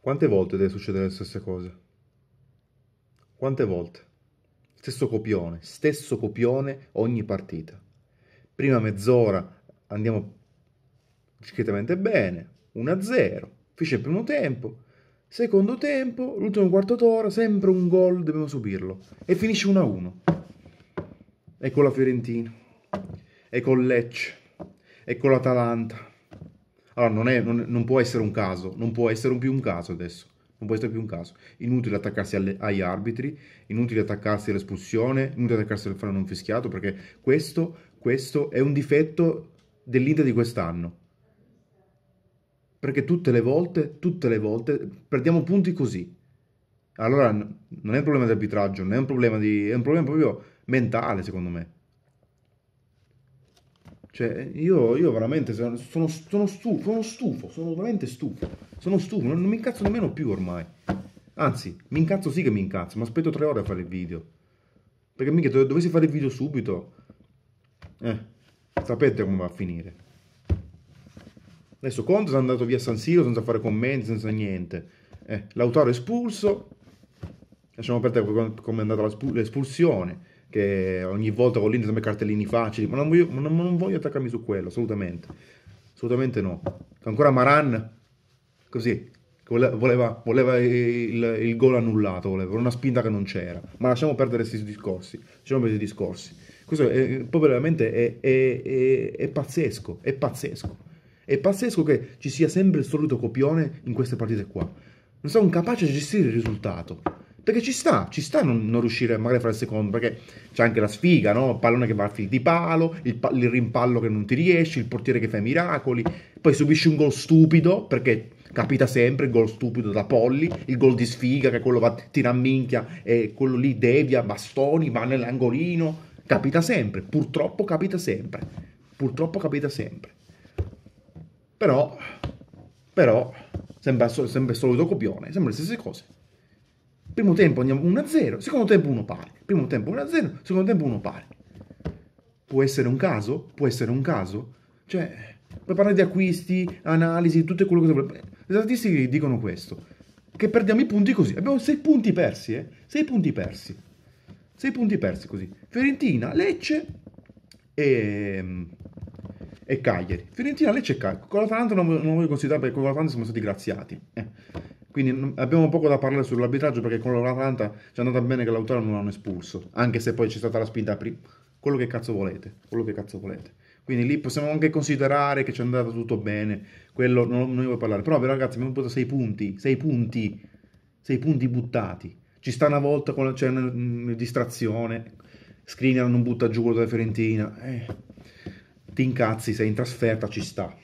Quante volte deve succedere le stesse cose? Quante volte? Stesso copione, stesso copione ogni partita. Prima mezz'ora andiamo discretamente bene, 1-0, finisce il primo tempo, secondo tempo, l'ultimo quarto d'ora, sempre un gol, dobbiamo subirlo, e finisce 1-1. E con la Fiorentina, e con Lecce, e con l'Atalanta. Allora non, è, non, non, può essere un caso, non può essere più un caso adesso, non può essere più un caso. Inutile attaccarsi alle, agli arbitri, inutile attaccarsi all'espulsione, inutile attaccarsi al freno non fischiato, perché questo, questo è un difetto dell'Inter di quest'anno. Perché tutte le volte, tutte le volte perdiamo punti così. Allora non è un problema di arbitraggio, non è un problema di... è un problema proprio mentale secondo me. Cioè, io, io veramente sono, sono, stufo, sono stufo, sono veramente stufo. Sono stufo, non, non, mi incazzo nemmeno più ormai. Anzi, mi incazzo sì che mi incazzo, ma aspetto tre ore a fare il video. Perché mica dovessi fare il video subito, eh, sapete come va a finire. Adesso Conte è andato via a San Siro senza fare commenti, senza niente. Eh, L'autore espulso. Lasciamo perdere come è andata l'espulsione che ogni volta con l'Inter sempre cartellini facili, ma non voglio, non, non voglio attaccarmi su quello, assolutamente. Assolutamente no. Ancora Maran, così, voleva, voleva il, il, gol annullato, voleva una spinta che non c'era. Ma lasciamo perdere questi discorsi, lasciamo perdere discorsi. Questo è, poi veramente è, è, è, è pazzesco, è pazzesco. È pazzesco che ci sia sempre il solito copione in queste partite qua. Non sono capace di gestire il risultato. Perché ci sta, ci sta non, non riuscire magari a fare il secondo, perché c'è anche la sfiga, no? Il pallone che va al filo di palo, il, il, rimpallo che non ti riesce, il portiere che fa i miracoli, poi subisci un gol stupido, perché capita sempre il gol stupido da Polli, il gol di sfiga che quello va tira a minchia e quello lì devia, bastoni, va nell'angolino, capita sempre, purtroppo capita sempre, purtroppo capita sempre. Però, però, sembra il solito copione, sembra le stesse cose. Primo tempo andiamo 1-0, secondo tempo 1 pari. Primo tempo 1-0, secondo tempo 1 pari. Può essere un caso? Può essere un caso? Cioè, puoi parlare di acquisti, analisi, tutte quello che vuoi. Le statistiche dicono questo. Che perdiamo i punti così. Abbiamo 6 punti persi, eh? 6 punti persi. 6 punti persi così. Fiorentina, Lecce e, e Cagliari. Fiorentina, Lecce e Cagliari. Con l'Atalanta non, non voglio considerare perché con l'Atalanta siamo stati graziati. Eh. Quindi abbiamo poco da parlare sull'arbitraggio perché con l'Atalanta ci è andata bene che l'autore non l'hanno espulso, anche se poi c'è stata la spinta prima. Quello che cazzo volete, quello che cazzo volete. Quindi lì possiamo anche considerare che ci è andato tutto bene, quello non, ne voglio parlare. Però ragazzi abbiamo avuto 6 punti, 6 punti, 6 punti buttati. Ci sta una volta con c'è una, una distrazione, Skriniar non butta giù quello della Fiorentina, eh, ti incazzi, sei in trasferta, ci sta.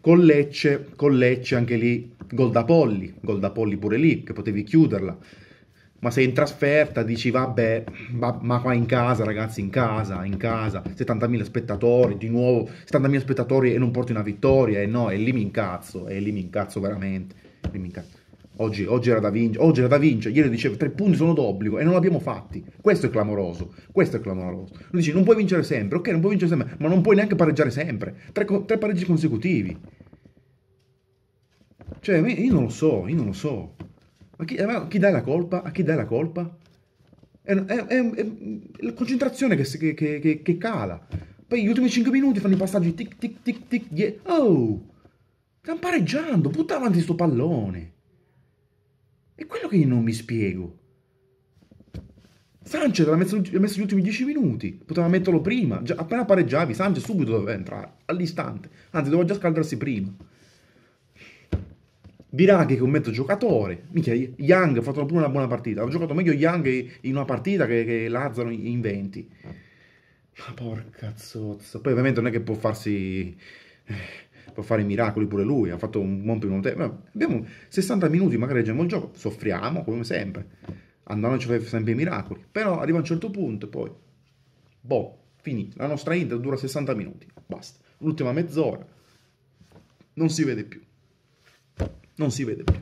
Con Lecce, con Lecce anche lì gol da Polli, gol da Polli pure lì, che potevi chiuderla. Ma sei in trasferta, dici vabbè, ma, ma qua in casa ragazzi, in casa, in casa, 70.000 spettatori, di nuovo 70.000 spettatori e non porti una vittoria, e no, e lì mi incazzo, e lì mi incazzo veramente, lì mi incazzo. Oggi, oggi, era da vincere, oggi era da vincere, ieri dicevo tre punti sono d'obbligo e non l'abbiamo fatti. Questo è clamoroso, questo è clamoroso. Lui dice non puoi vincere sempre, ok, non puoi vincere sempre, ma non puoi neanche pareggiare sempre. Tre, tre pareggi consecutivi. Cioè, io non lo so, io non lo so. Ma chi, a chi dai la colpa? A chi dai la colpa? È, è, è, è la concentrazione che, che, che, che, cala. Poi gli ultimi 5 minuti fanno i passaggi tic tic tic tic. Yeah. Oh! Stanno pareggiando, butta avanti sto pallone. È quello che io non mi spiego. Sanchez l'ha messo, messo, gli ultimi 10 minuti, poteva metterlo prima. Già, appena pareggiavi, Sanchez subito doveva entrare, all'istante. Anzi, doveva già scaldarsi prima. Biraghi che è un mezzo giocatore. Mica, Young ha fatto pure una buona partita. Ha giocato meglio Young in una partita che, che Lazzaro in 20. Ma porca zozza. Poi ovviamente non è che può farsi... Può fare miracoli pure lui, ha fatto un buon primo tempo. Abbiamo 60 minuti, magari reggiamo il gioco, soffriamo come sempre, andando ci fa sempre i miracoli, però arriva a un certo punto e poi, boh, finito. La nostra Inter dura 60 minuti, basta. L'ultima mezz'ora non si vede più. Non si vede più.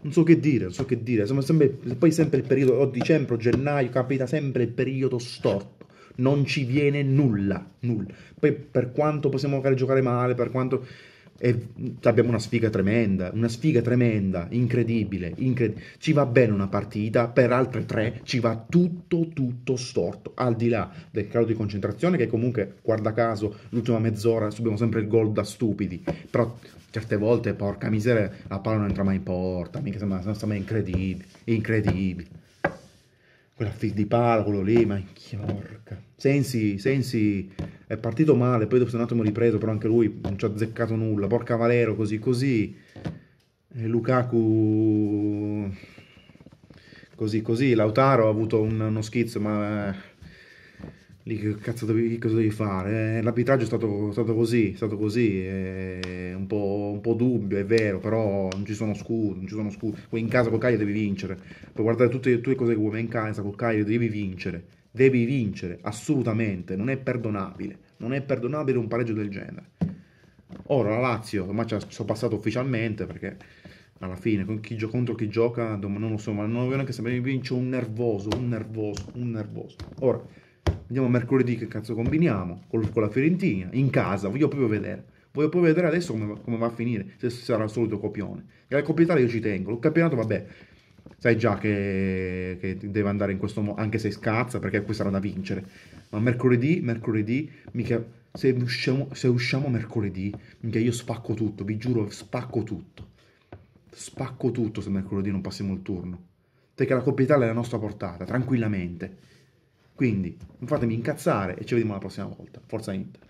Non so che dire, non so che dire. Sempre, poi sempre il periodo, o dicembre, o gennaio, capita sempre il periodo storto non ci viene nulla, nulla. Poi per quanto possiamo magari giocare male, per quanto e abbiamo una sfiga tremenda, una sfiga tremenda, incredibile, incredibile. Ci va bene una partita, per altre tre ci va tutto, tutto storto, al di là del calo di concentrazione che comunque, guarda caso, l'ultima mezz'ora subiamo sempre il gol da stupidi, però certe volte, porca miseria, la palla non entra mai in porta, mica sembra, sembra incredibile, incredibile quella fil di palo, quello lì, ma porca. Sensi, Sensi è partito male, poi dopo un attimo ripreso, però anche lui non ci ha azzeccato nulla, porca Valero, così così. E Lukaku così così, Lautaro ha avuto un, uno schizzo, ma lì che cazzo devi, cosa devi fare? Eh, l'arbitraggio è stato, stato, così, è stato così, è un po', un po', dubbio, è vero, però non ci sono scudi, non ci sono scudi. Poi in casa con Cagliari devi vincere, puoi guardare tutte, le cose che vuoi, ma in casa con Cagliari devi vincere, devi vincere, assolutamente, non è perdonabile, non è perdonabile un pareggio del genere. Ora la Lazio, ormai ci sono passato ufficialmente perché alla fine con chi contro chi gioca non lo so ma non voglio neanche sapere vince un nervoso un nervoso un nervoso ora Andiamo mercoledì, che cazzo combiniamo? Con, con la Fiorentina, in casa, voglio proprio vedere. Voglio proprio vedere adesso come, come va a finire, se sarà il solito copione. E al Coppa Italia io ci tengo. Il campionato, vabbè, sai già che, che, deve andare in questo modo, anche se scazza, perché qui sarà da vincere. Ma mercoledì, mercoledì, mica, se usciamo, se usciamo mercoledì, mica io spacco tutto, vi giuro, spacco tutto. Spacco tutto se mercoledì non passiamo il turno. Perché la Coppa Italia è alla nostra portata, tranquillamente. Quindi non fatemi incazzare e ci vediamo la prossima volta. Forza Inter.